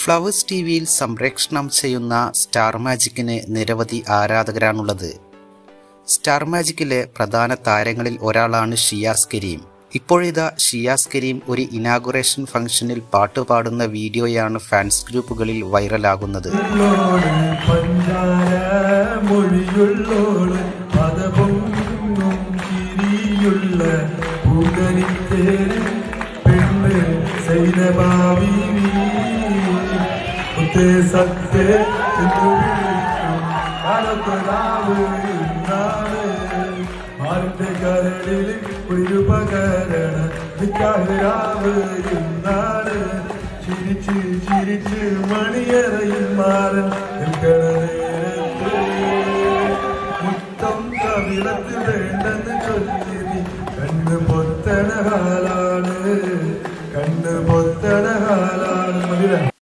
Flowers T വിയിൽ സംപ്രേക്ഷണം ചെയ്യുന്ന സ്റ്റാർ മാജിക്കിന് നിരവധി ആരാധകരാണുള്ളത്. സ്റ്റാർ മാജിക്കിലെ പ്രധാന താരങ്ങളിൽ ഒരാളാണ് ഷിയാസ് കരീം. ഇപ്പോഴിതാ ഷിയാസ് കരീം ഒരു ഇനാഗുറേഷൻ ഫംഗ്ഷനിൽ പാട്ടുപാടുന്ന വീഡിയോയാണ് ഫാൻസ് ഗ്രൂപ്പുകളിൽ വൈറലാകുന്നത്. പെണ്ണ് സത്തെ സത്തെ കാലത്തൊരാവ് ഇന്നാണ് ആരുടെ കരളിൽ ഒരു പകരണ നിക്കാഹരാവ് ഇന്നാണ് ചിരിച്ച് ചിരിച്ച് മണിയറയിൽ മാറൻ മുത്തം കവിളത്ത് വേണ്ടെന്ന് ചൊല്ലി കണ്ണ് പൊത്തണ ഹാലാണ്. കണ്ണ് പൊത്തണ